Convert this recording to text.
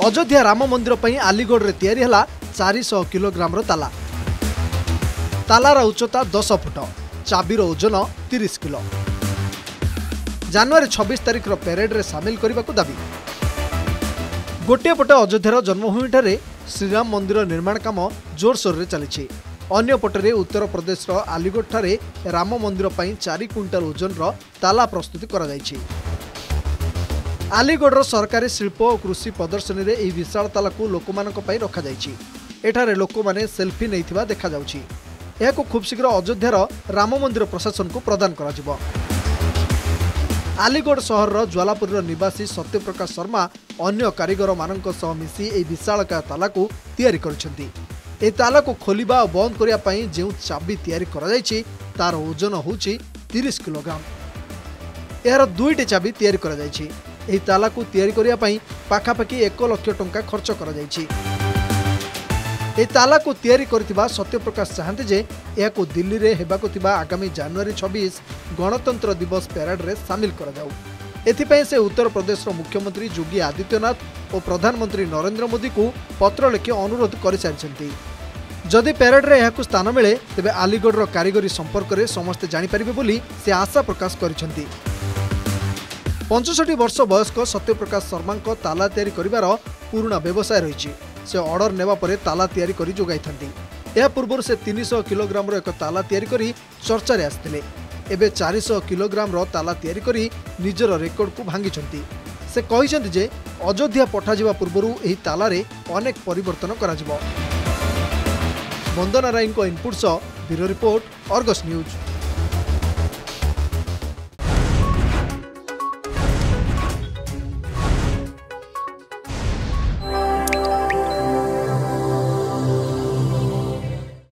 ଅଯୋଧ୍ୟା ରାମ ମନ୍ଦିର ପାଇଁ ଆଲିଗଡ଼ରେ ତିଆରି ହେଲା ଚାରିଶହ କିଲୋଗ୍ରାମର ତାଲା। ତାଲାର ଉଚ୍ଚତା ଦଶ ଫୁଟ ଚାବିର ଓଜନ ତିରିଶ କିଲୋ। ଜାନୁଆରୀ ଛବିଶ ତାରିଖର ପ୍ୟାରେଡ୍ରେ ସାମିଲ କରିବାକୁ ଦାବି। ଗୋଟିଏ ପଟେ ଅଯୋଧ୍ୟାର ଜନ୍ମଭୂମିଠାରେ ଶ୍ରୀରାମ ମନ୍ଦିର ନିର୍ମାଣ କାମ ଜୋରସୋରରେ ଚାଲିଛି। ଅନ୍ୟପଟରେ ଉତ୍ତରପ୍ରଦେଶର ଆଲିଗଡ଼ଠାରେ ରାମ ମନ୍ଦିର ପାଇଁ ଚାରି କୁଇଣ୍ଟାଲ ଓଜନର ତାଲା ପ୍ରସ୍ତୁତି କରାଯାଇଛି। ଆଲିଗଡ଼ର ସରକାରୀ ଶିଳ୍ପ ଓ କୃଷି ପ୍ରଦର୍ଶନୀରେ ଏହି ବିଶାଳ ତାଲାକୁ ଲୋକମାନଙ୍କ ପାଇଁ ରଖାଯାଇଛି। ଏଠାରେ ଲୋକମାନେ ସେଲ୍ଫି ନେଇଥିବା ଦେଖାଯାଉଛି। ଏହାକୁ ଖୁବ୍ ଶୀଘ୍ର ଅଯୋଧ୍ୟାର ରାମ ମନ୍ଦିର ପ୍ରଶାସନକୁ ପ୍ରଦାନ କରାଯିବ। ଆଲିଗଡ଼ ସହରର ଜ୍ୱାଲାପୁରୀର ନିବାସୀ ସତ୍ୟପ୍ରକାଶ ଶର୍ମା ଅନ୍ୟ କାରିଗରମାନଙ୍କ ସହ ମିଶି ଏହି ବିଶାଳକାୟ ତାଲାକୁ ତିଆରି କରିଛନ୍ତି। ଏହି ତାଲାକୁ ଖୋଲିବା ଓ ବନ୍ଦ କରିବା ପାଇଁ ଯେଉଁ ଚାବି ତିଆରି କରାଯାଇଛି ତାର ଓଜନ ହେଉଛି ତିରିଶ କିଲୋଗ୍ରାମ। ଏହାର ଦୁଇଟି ଚାବି ତିଆରି କରାଯାଇଛି। ଏହି ତାଲାକୁ ତିଆରି କରିବା ପାଇଁ ପାଖାପାଖି ଏକ ଲକ୍ଷ ଟଙ୍କା ଖର୍ଚ୍ଚ କରାଯାଇଛି। ଏହି ତାଲାକୁ ତିଆରି କରିଥିବା ସତ୍ୟପ୍ରକାଶ ଚାହାନ୍ତି ଯେ ଏହାକୁ ଦିଲ୍ଲୀରେ ହେବାକୁ ଥିବା ଆଗାମୀ ଜାନୁଆରୀ ଛବିଶ ଗଣତନ୍ତ୍ର ଦିବସ ପ୍ୟାରେଡ୍ରେ ସାମିଲ କରାଯାଉ। ଏଥିପାଇଁ ସେ ଉତ୍ତରପ୍ରଦେଶର ମୁଖ୍ୟମନ୍ତ୍ରୀ ଯୋଗୀ ଆଦିତ୍ୟନାଥ ଓ ପ୍ରଧାନମନ୍ତ୍ରୀ ନରେନ୍ଦ୍ର ମୋଦିଙ୍କୁ ପତ୍ର ଲେଖି ଅନୁରୋଧ କରିସାରିଛନ୍ତି। ଯଦି ପ୍ୟାରେଡ୍ରେ ଏହାକୁ ସ୍ଥାନ ମିଳେ ତେବେ ଆଲିଗଡ଼ର କାରିଗରୀ ସମ୍ପର୍କରେ ସମସ୍ତେ ଜାଣିପାରିବେ ବୋଲି ସେ ଆଶା ପ୍ରକାଶ କରିଛନ୍ତି। ପଞ୍ଚଷଠି ବର୍ଷ ବୟସ୍କ ସତ୍ୟପ୍ରକାଶ ଶର୍ମାଙ୍କ ତାଲା ତିଆରି କରିବାର ପୁରୁଣା ବ୍ୟବସାୟ ରହିଛି। ସେ ଅର୍ଡର ନେବା ପରେ ତାଲା ତିଆରି କରି ଯୋଗାଇଥାନ୍ତି। ଏହା ପୂର୍ବରୁ ସେ ତିନିଶହ କିଲୋଗ୍ରାମର ଏକ ତାଲା ତିଆରି କରି ଚର୍ଚ୍ଚାରେ ଆସିଥିଲେ। ଏବେ ଚାରିଶହ କିଲୋଗ୍ରାମର ତାଲା ତିଆରି କରି ନିଜର ରେକର୍ଡକୁ ଭାଙ୍ଗିଛନ୍ତି। ସେ କହିଛନ୍ତି ଯେ ଅଯୋଧ୍ୟା ପଠାଯିବା ପୂର୍ବରୁ ଏହି ତାଲାରେ ଅନେକ ପରିବର୍ତ୍ତନ କରାଯିବ। ବନ୍ଦନା ରାୟଙ୍କ ଇନପୁଟ୍ ସହ ବ୍ୟୁରୋ ରିପୋର୍ଟ ଅର୍ଗସ୍ ନ୍ୟୁଜ୍।